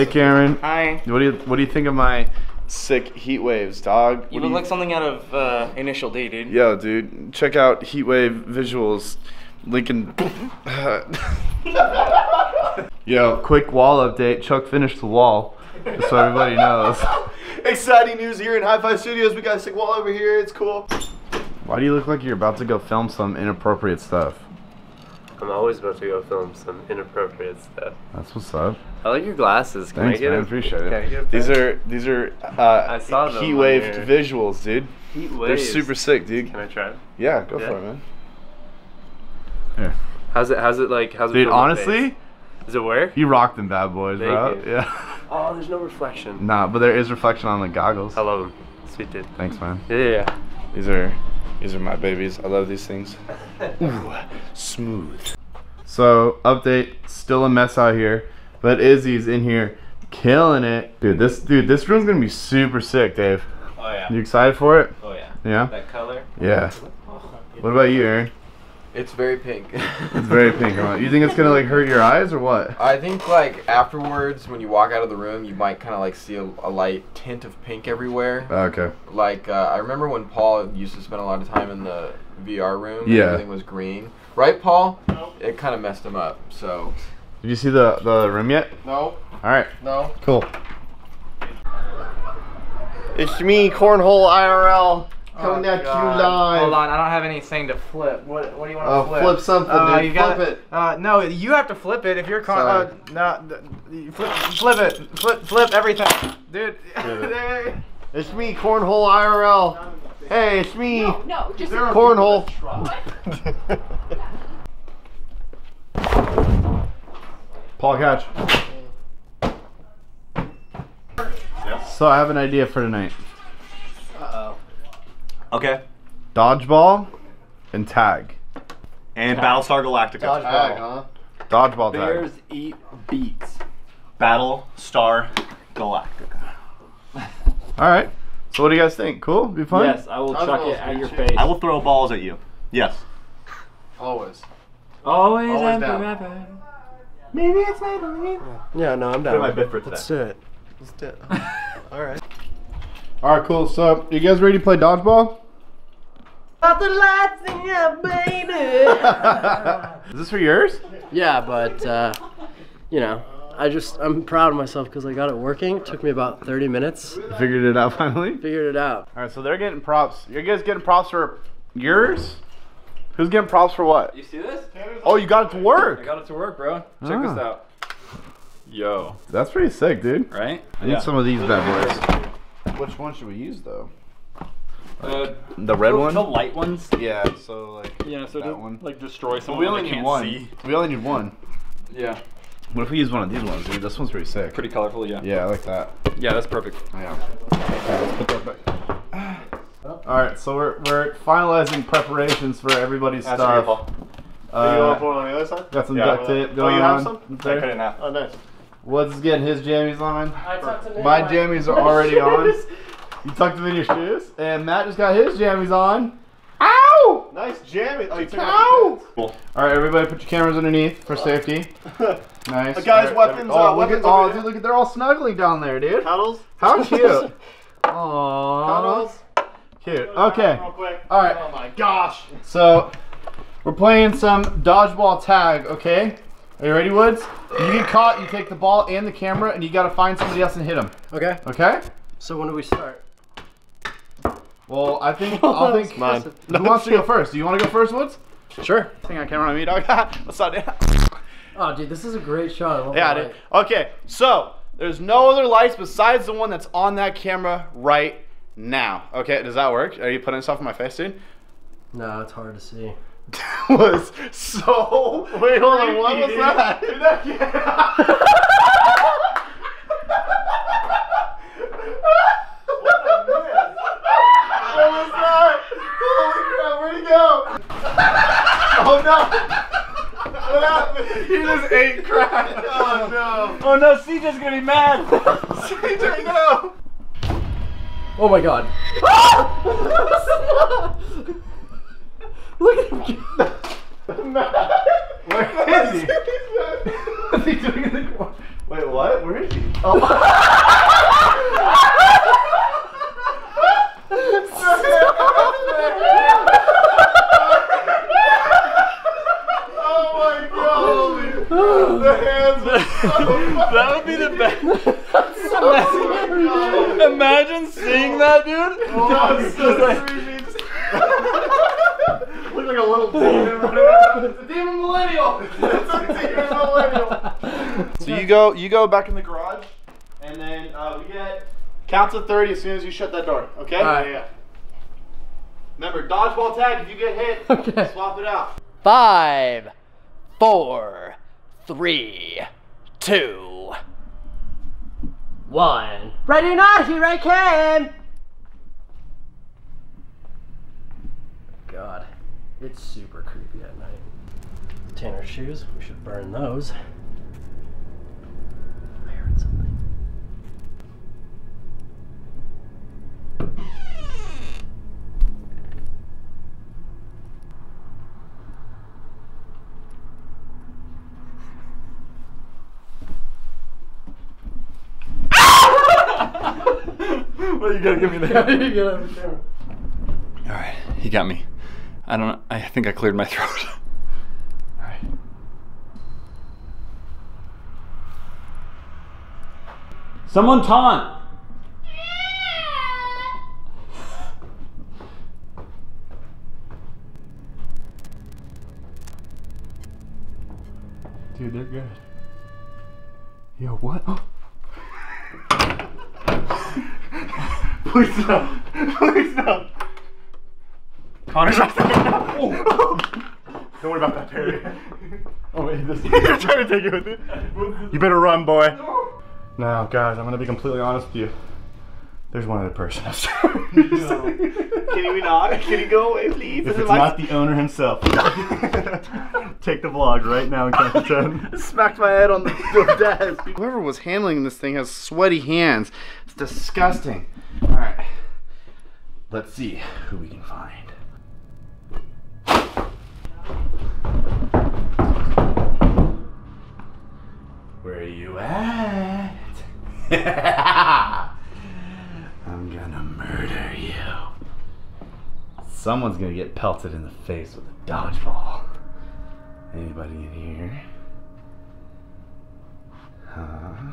Hey Cameron, Hi. what do you what do you think of my sick heat waves, dog? You What do look like something out of uh, Initial D, dude. Yo, dude, check out HeatWave Visuals. Lincoln. Yo, quick wall update. Chuck finished the wall, just so everybody knows. Exciting news here in Hi5 Studios. We got a sick wall over here. It's cool. Why do you look like you're about to go film some inappropriate stuff? I'm always about to go film some inappropriate stuff. That's what's up. I like your glasses. Can Thanks, I get man. a- Appreciate Can I it. get a These are these are uh, I saw them heat wave your- visuals, dude. Heat waves. They're super sick, dude. Can I try? Them? Yeah, go Yeah. for it, man. Here. How's it? How's it like? How's it? Dude, feel on my honestly, face? does it work? you rock them bad boys, Thank bro. you. Yeah. Oh, there's no reflection. nah, but there is reflection on the goggles. I love them. Sweet dude. Thanks, man. Yeah, yeah, yeah. These are these are my babies. I love these things. Ooh, smooth. So update, still a mess out here, but Izzy's in here killing it, dude. This dude, this room's gonna be super sick, Dave. Oh yeah. You excited for it? Oh yeah. Yeah. That color. Yeah. Oh, what about you, Aaron? It's very pink. It's very pink. huh? You think it's gonna like hurt your eyes or what? I think like afterwards, when you walk out of the room, you might kind of like see a, a light tint of pink everywhere. Okay. Like uh, I remember when Paul used to spend a lot of time in the VR room. and Yeah. Everything was green, right, Paul? No. It kind of messed him up. So. Did you see the the room yet? No. All right. No. Cool. It's me, Cornhole IRL, coming Oh, at you God. live. Hold on, I don't have anything to flip. What What do you want to Oh, flip? flip something, Uh, dude. you gotta- Flip it. Uh, no, you have to flip it if you're con- uh, no, flip, flip it, flip, flip everything, dude. It's me, Cornhole IRL. Hey, it's me, No, just Cornhole. Paul catch. So I have an idea for tonight. Okay. Dodgeball and tag. And Battlestar Galactica. Tag, huh? Dodgeball tag. Bears eat beets. Battlestar Galactica. All right. So what do you guys think? Cool? Be fun? Yes, I will chuck it at your shit. face. I will throw balls at you. Yes. Always. always, Always and down. forever. Maybe it's Maybelline. Yeah, no, I'm Put down. my bid for today. Let's do it. Let's do it. All right. All right, cool. So you guys ready to play dodgeball? Is this for yours? Yeah, but uh, you know, I just I'm proud of myself because I got it working. It took me about 30 minutes. You figured it out finally. Figured it out. All right, so they're getting props. You guys getting props for yours? Who's getting props for what? You see this? Oh, you got it to work. I got it to work, bro. Check Ah. this out. Yo, That's pretty sick, dude. right? I need some of these bad boys. Which one should we use though? Uh, The red the, one? The light ones. Yeah. So like. Yeah, so That to, one. like destroy Well, we only need one. see. We only need one. Yeah, What if we use one of these ones, dude? This one's pretty sick. pretty colorful. Yeah. Yeah, I like that. Yeah, that's perfect. Yeah. Okay, let's put that back. All right, so we're we're finalizing preparations for everybody's That's stuff. beautiful. Uh, on the other side? got some Yeah. duct tape Going Oh, going you have on. some? up I cut there. it in half. Oh, nice. Woods is getting his jammies on. I talked to My jammies are already on. You tucked them in your shoes, and Matt just got his jammies on. Ow! Nice jammy. Oh, you took Ow! Cool. All right, everybody, put your cameras underneath for safety. Nice. Uh, guys, All weapons, Oh, uh, look weapons at, oh, dude, look at they're all snuggling down there, dude. Cuddles? How cute. Aww. Cuddles? Cute. Okay. All right. Oh my gosh. So, we're playing some dodgeball tag, okay? Are you ready, Woods? You get caught, you take the ball and the camera, and you gotta find somebody else and hit them. Okay. Okay? So when do we start? Well, I think I'll think. Mine. Who wants to go first? Do you want to go first, Woods? Sure. I Hang on, camera on me, dog. What's up, dude? Oh, dude, this is a great shot. I love Yeah, dude. Okay, so there's no other lights besides the one that's on that camera right now. Okay, does that work? Are you putting stuff in my face, dude? No, it's hard to see. was so. Wait, hold on. What was that? Dude, that What was that? Holy crap, where'd he go? Oh no! What happened? He just ate crack. Oh no. Oh no, CJ's gonna be mad. CJ, no! Oh my god. Look at him. Where is he? What's he doing in the corner? Wait, what? Where is he? Oh. oh my god! The hands are so That would be the best. Imagine seeing that, dude. That's so creepy. Look like a little demon running around. It's a demon millennial. It's a demon millennial. So you go, you go back in the garage, and then uh, we get counts of thirty as soon as you shut that door. Okay? Alright. Yeah, yeah. Remember, dodgeball tag. If you get hit, Okay. swap it out. Five, four, three, two, one. Ready or not, here I came! God, it's super creepy at night. Tanner's shoes, we should burn those. I heard something. What are you gonna give me there? you get on the camera. All right, he got me. I don't. know. I think I cleared my throat. All right. Someone taunt. Dude, they're good. Yo, what? Please no. Please no. Connor's not there. Don't worry about that, Terry. Oh wait, this. You're trying to take it with you. You better run, boy. Now, guys, I'm gonna be completely honest with you. There's one other person upstairs. Can we not? Can you go away, please? If This is it's not the owner himself, take the vlog right now and count to ten. smacked my head on the, the desk. Whoever was handling this thing has sweaty hands. It's disgusting. All right, let's see who we can find. Where are you at? I'm gonna murder you. Someone's gonna get pelted in the face with a dodgeball. Anybody in here? Huh?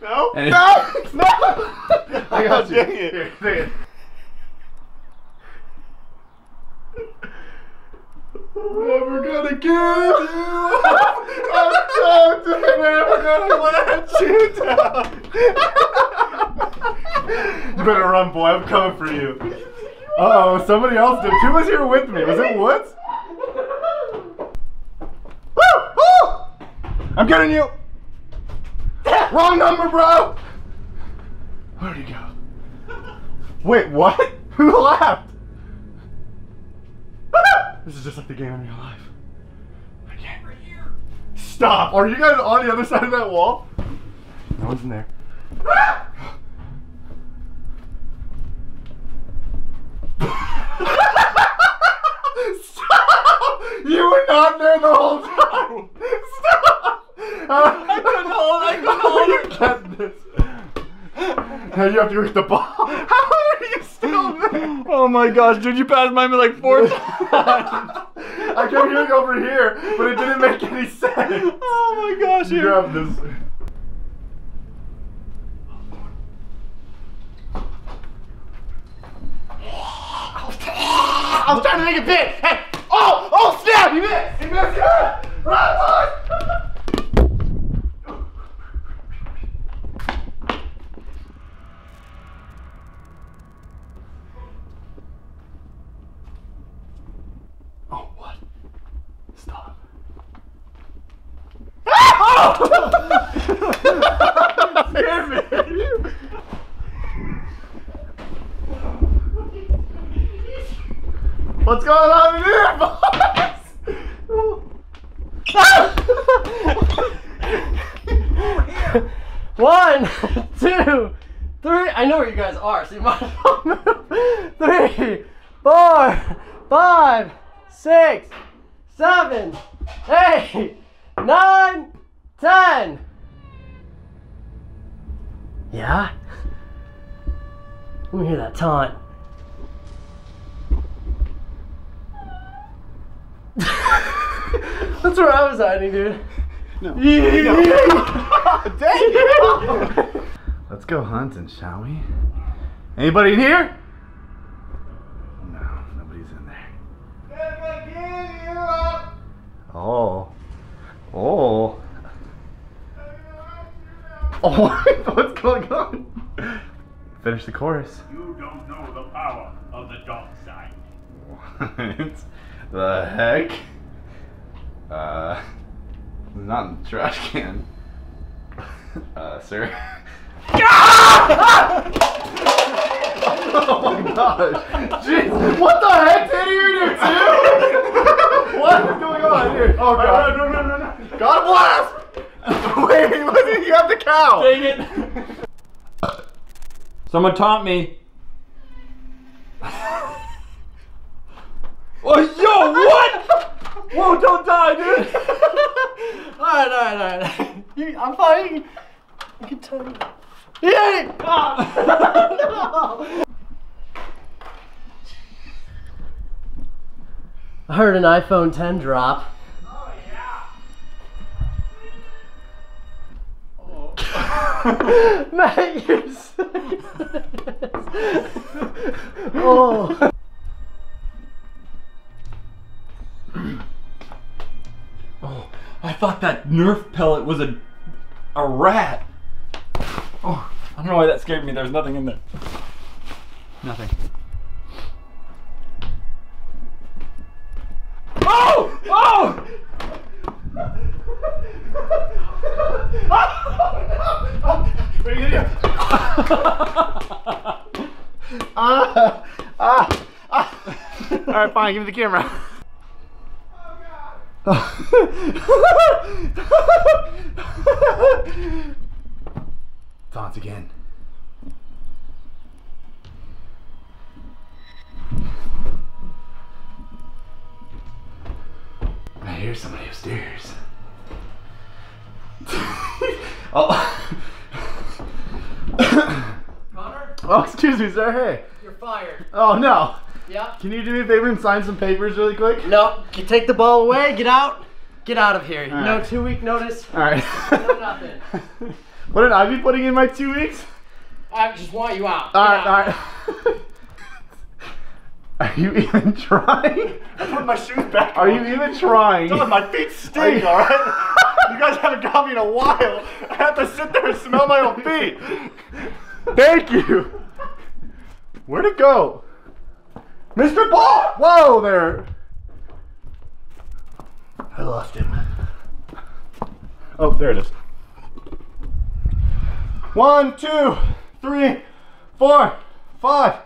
No. And- no. No. I got you. Dang it. Here, it. Never gonna give you up. You better run, boy. I'm coming for you. Uh oh, somebody else did. Who was here with me? Was it Woods? Woo! Woo! I'm getting you. Wrong number, bro. Where'd he go? Wait, what? Who laughed? this is just like the game in real life. I can't. Stop! Are you guys on the other side of that wall? No one's in there. Stop! You were not there the whole time! Stop! I couldn't hold I couldn't hold You get this. Now you have to reach the ball. How are you still there? Oh my gosh, dude, you passed by me like four times. I kept hearing over here, but it didn't make any sense. Oh my gosh, You here. grab this. I was trying to make it big. Hey! Oh! Oh snap! You missed! You missed! Yeah! Run, boy! Oh, what? Stop. Damn it! What's going on here, boys? One, two, three. I know where you guys are, so you might as well move. Three, four, five, six, seven, eight, nine, ten. Yeah? Let me hear that taunt. That's where I was hiding, dude. No. Let's go hunting, shall we? Anybody in here? No, nobody's in there. Oh. Oh. Oh, what's going on? Finish the chorus. You don't know the power of the dark side. What the heck? Uh, not in the trash can. Uh, sir. oh my gosh! Jeez, what the heck did you do too? what is going on here? Oh god! No, no, no, no! God bless! Wait, what did you have the cow? Dang it! Someone taunt me. oh, yo, what? Whoa, don't die, dude. Alright, alright, alright. You, I'm fine. You can tell me. Yeah! Ah. I heard an iPhone 10 drop. Oh, Matt, you're so Oh. Oh, I thought that Nerf pellet was a a rat. Oh, I don't know why that scared me. There's nothing in there. Nothing. Oh! Oh! What are you gonna do? ah, ah, ah. All right, fine. Give me the camera. Taunts again. Hear somebody upstairs. oh. Connor, oh, excuse me, sir. Hey. you're fired. Oh no. Yep. Can you do me a favor and sign some papers really quick? No, you take the ball away, get out. Get out of here. no right. two week notice. All right. No nothing. what did I be putting in my two weeks? I just want you out. All right, out. all right. Are you even trying? I put my shoes back. Are on. you even trying? Dog, my feet stink, alright? you guys haven't got me in a while. I have to sit there and smell my own feet. Thank you. Where'd it go? Mr. Ball! Whoa there. I lost him. Oh, there it is. One, two, three, four, five,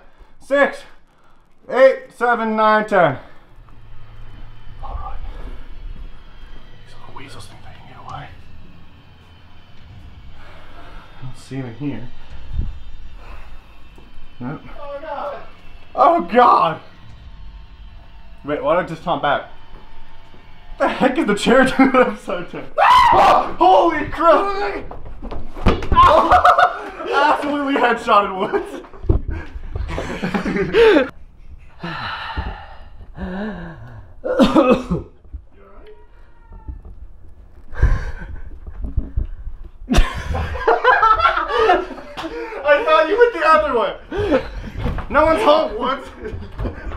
six, eight, seven, nine, ten. All right. These little weasels think they can get away. I don't see him in here. Nope. Oh god! Oh god! Wait, why don't I just taunt back? What the heck is the chair doing upside down? Ah! Holy crap! Absolutely headshotted Woods. I thought you went the other way. No one's home. What?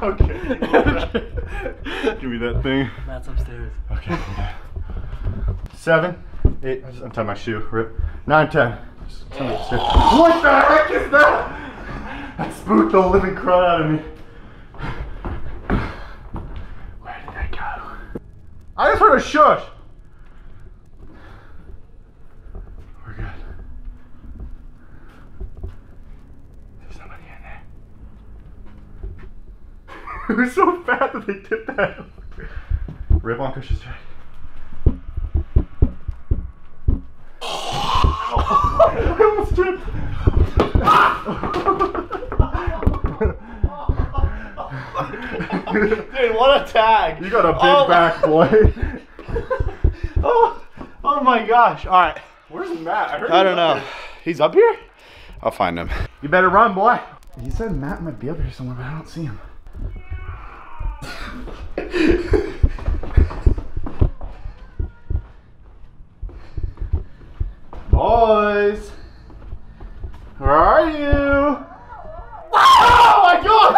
okay. Give me that thing. Matt's upstairs. Okay. Seven, eight. I just untie my shoe. Rip. Nine, ten. Just tell me it's good. What the heck is that? That spooked the living crud out of me. Where did that go? I just heard a shush. We're good. There's somebody in there. It was so fat that they tipped that. Rip on Chris's jack. I almost tripped. Dude, what a tag. You got a big Oh. back, boy. Oh, oh my gosh. All right. Where's Matt? heard I don't know. there. He's up here? I'll find him. You better run, boy. He said Matt might be up here somewhere, but I don't see him. Boys, where are you? Oh my god!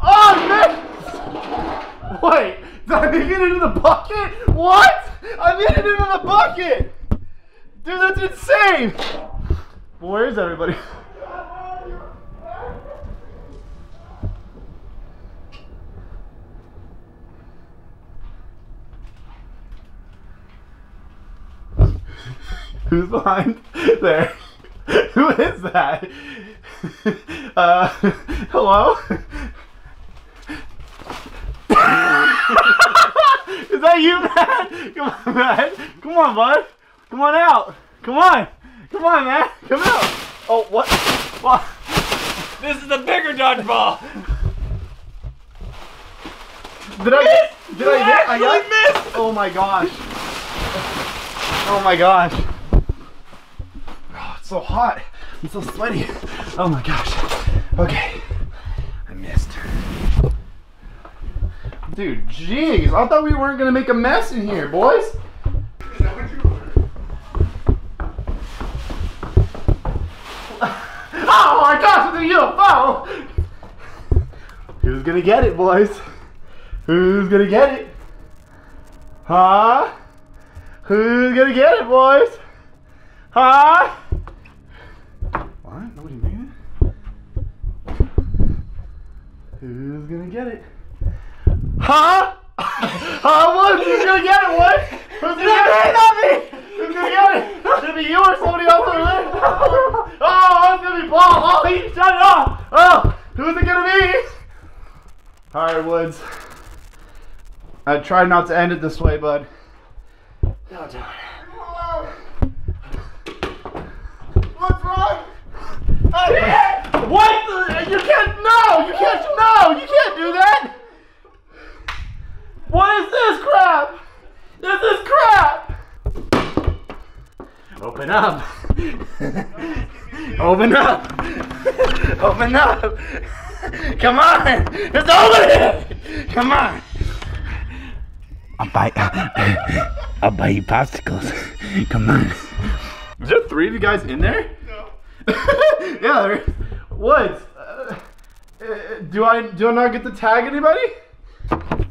oh man! Wait, did I make it into the bucket? What? I made it into the bucket! Dude, that's insane! Where is everybody? Who's behind there? Who is that? Uh, hello? Is that you, Matt? Come on, Matt. Come on, bud. Come on out. Come on. Come on, Matt. Come out. Oh, what? What? This is the bigger dodgeball. Did I? Did I hit? I got, missed. Oh my gosh. Oh my gosh. Oh, it's so hot. I'm so sweaty. Oh my gosh. Okay. I missed. Dude, jeez. I thought we weren't gonna make a mess in here, boys. Oh my gosh, it's a UFO! Who's gonna get it, boys? Who's gonna get it? Huh? Who's gonna get it, boys? Huh? What? Nobody made it? Who's gonna get it? Huh? Huh? What? Who's gonna get it? What? Who's gonna get it? Not me! Who's gonna get it? Should it be you or somebody else over there? Oh, oh, it's gonna be Paul. Oh, he shut it off. Oh, who's it gonna be? All right, Woods. I tried not to end it this way, bud. No, John. What's wrong? what? You can't. No, you can't. No, you can't do that. What is this crap? This is crap. Open up. Open up. Open up. Come on. Just open it. Come on. I'll buy. I'll buy you popsicles. Come on. Is there three of you guys in there? No. yeah, there. Woods. Uh, uh, do I do I not get to tag anybody?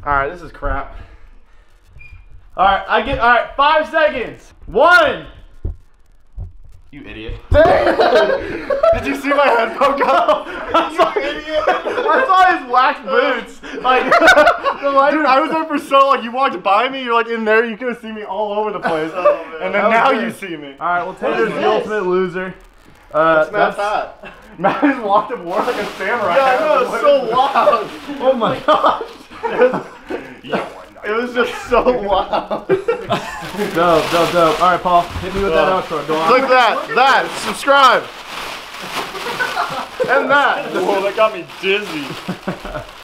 All right, this is crap. All right, I get. All right, five seconds. One. You idiot. Did you see my head poke up? I saw, I saw his wax boots. Like, the light- Dude, I was there for so long. you walked by me, you're like in there, you could have seen me all over the place. and then That now you see me. All right, well, Taylor's the ultimate loser. Uh, that's Matt's that's Matt is locked up war like a samurai. Yeah, I know, it's so loud. Oh my gosh. It was just so loud. dope, dope, dope. All right, Paul, hit me with that outro. Go on. Click that, that, subscribe. and that. Whoa, that got me dizzy.